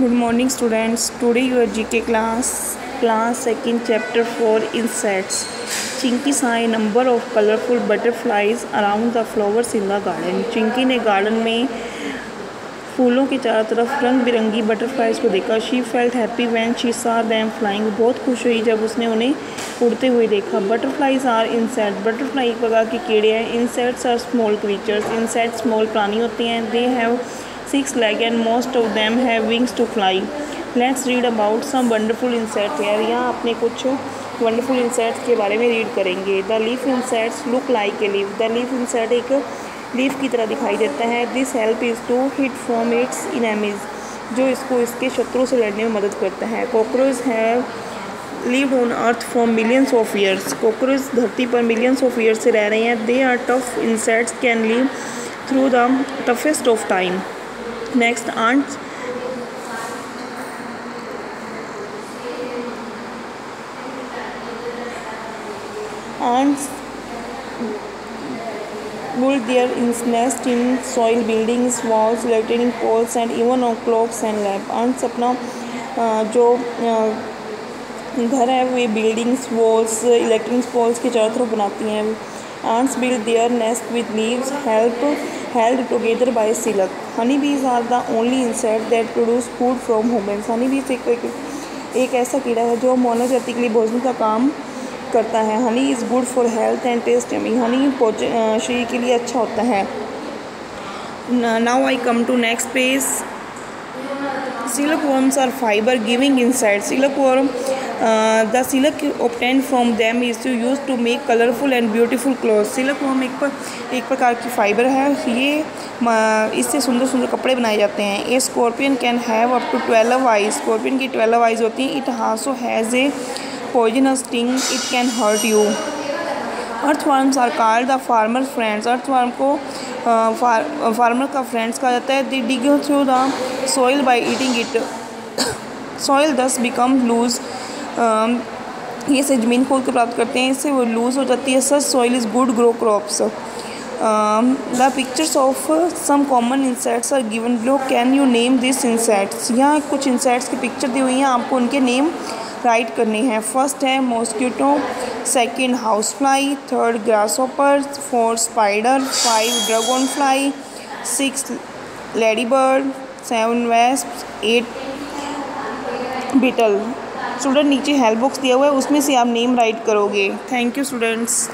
Good morning, students. Today your GK class class second chapter 4 insects. Chinky saw a number of colorful butterflies around the flowers in the garden. Chinki ने garden में फूलों के चारों तरफ़ रंग बिरंगी butterflies को देखा। She felt happy when she saw them flying बहुत खुश हुई जब उसने उन्हें उड़ते हुए देखा। बटरफ्लाइज आर इंसेक्ट बटरफ्लाई एक प्रकार के कीड़े हैं। Insects are small creatures insect small प्राणी होते हैं। They have six leg and most of them have wings to fly let's read about some wonderful insect यार यहाँ अपने कुछ वंडरफुल इंसेक्ट्स के बारे में रीड करेंगे. The leaf insects look like a leaf the leaf insect एक leaf की तरह दिखाई देता है. This help is to hit from its enemies जो इसको इसके शत्रु से लड़ने में मदद करता है. कॉकरोच है live on earth for millions of years cockroach धरती पर मिलियंस ऑफ़ ईयर्स से रह रहे हैं. They are tough insects can live through the toughest of time next ant ants build their इंस nest in soil buildings walls lightning poles and even on clocks and lab ants अपना जो घर है, वे बिल्डिंग्स वॉल्स इलेक्ट्रिक पोल्स के चारों तरफ़ बनाती हैं। Ants build their nest with leaves help held together by silk. Honeybees are the only insect that produce food from humans. Honeybees एक, एक, एक ऐसा कीड़ा है जो मानव जाति के लिए भोजन का काम करता है honey is good for health and taste yummy honey शरीर के लिए अच्छा होता है now I come to next page Silkworms are fiber giving insects. Silkworm, uh, the silk obtained from them is to used to make colorful and beautiful clothes. Silkworm एक पर एक प्रकार की फाइबर है। ये इससे सुंदर सुंदर कपड़े बनाए जाते हैं। A scorpion can have up to twelve eyes scorpion की ट्वेल्व आइज़ होती हैं। It also has a poisonous sting it can hurt you earthworms are called the farmer friends earthworm को फार, फार्मर का फ्रेंड्स कहा जाता है। They dig through the soil by eating it soil thus become loose ये से ज़मीन खोद के प्राप्त करते हैं, इससे वो लूज़ हो जाती है such soil is good grow crops the pictures of some common insects are given below can you name this insects यहाँ कुछ इंसेक्ट्स की पिक्चर दी हुई हैं, आपको उनके नेम राइट करने हैं. फ़र्स्ट है mosquito second house fly third grasshopper fourth spider five dragonfly six ladybird seven west eight beetle student नीचे हेल्प बुक्स दिया हुआ है, उसमें से आप नेम राइट करोगे। Thank you students